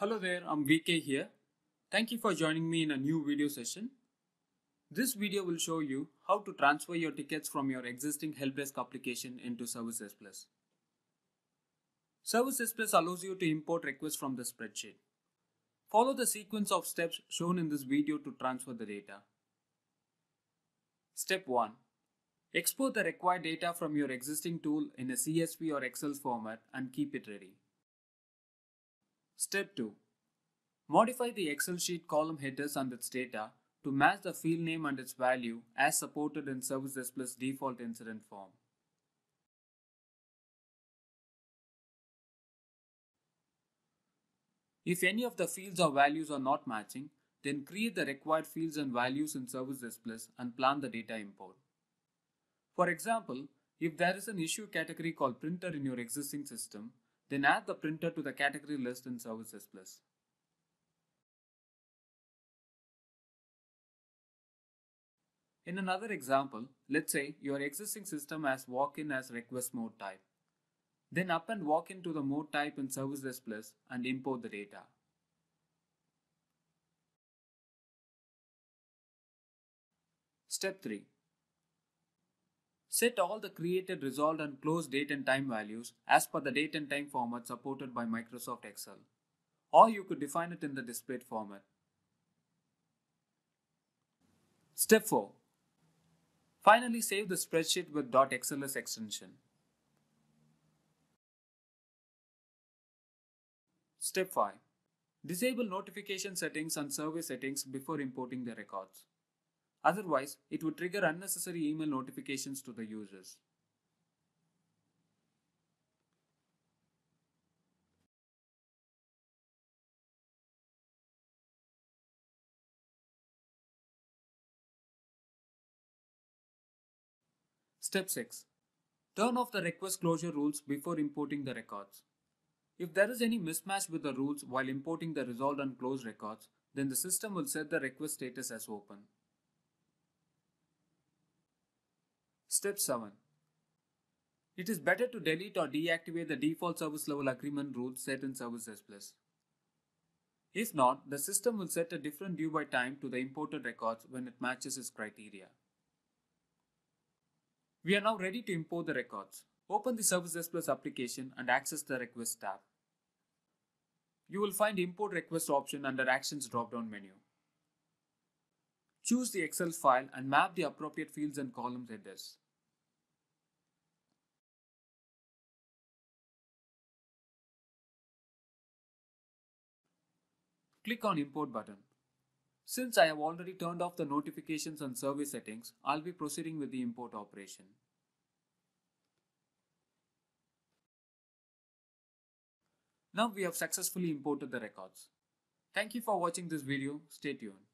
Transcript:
Hello there, I'm VK here. Thank you for joining me in a new video session. This video will show you how to transfer your tickets from your existing helpdesk application into ServiceDesk Plus. ServiceDesk Plus allows you to import requests from the spreadsheet. Follow the sequence of steps shown in this video to transfer the data. Step 1. Export the required data from your existing tool in a CSV or Excel format and keep it ready. Step 2. Modify the Excel sheet column headers and its data to match the field name and its value as supported in ServiceDesk Plus default incident form. If any of the fields or values are not matching, then create the required fields and values in ServiceDesk Plus and plan the data import. For example, if there is an issue category called printer in your existing system, then add the printer to the category list in ServiceDesk Plus. In another example, let's say your existing system has walk-in as request mode type. Then append walk-in to the mode type in ServiceDesk Plus and import the data. Step 3. Set all the created, resolved and closed date and time values as per the date and time format supported by Microsoft Excel. Or you could define it in the displayed format. Step 4. Finally, save the spreadsheet with .xls extension. Step 5. Disable notification settings and survey settings before importing the records. Otherwise, it would trigger unnecessary email notifications to the users. Step 6. Turn off the request closure rules before importing the records. If there is any mismatch with the rules while importing the resolved and closed records, then the system will set the request status as open. Step 7. It is better to delete or deactivate the default service level agreement rules set in ServiceDesk Plus. If not, the system will set a different due by time to the imported records when it matches its criteria. We are now ready to import the records. Open the ServiceDesk Plus application and access the Request tab. You will find Import Request option under Actions drop-down menu. Choose the Excel file and map the appropriate fields and columns headers. Click on Import button. Since I have already turned off the notifications and survey settings, I'll be proceeding with the import operation. Now we have successfully imported the records. Thank you for watching this video. Stay tuned.